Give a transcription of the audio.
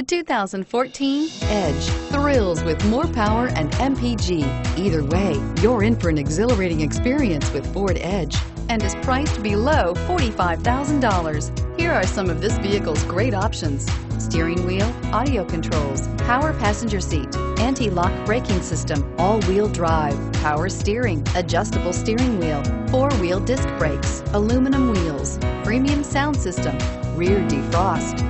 The 2014 Edge thrills with more power and MPG. Either way, you're in for an exhilarating experience with Ford Edge and is priced below $45,000. Here are some of this vehicle's great options. Steering wheel, audio controls, power passenger seat, anti-lock braking system, all-wheel drive, power steering, adjustable steering wheel, four-wheel disc brakes, aluminum wheels, premium sound system, rear defrost.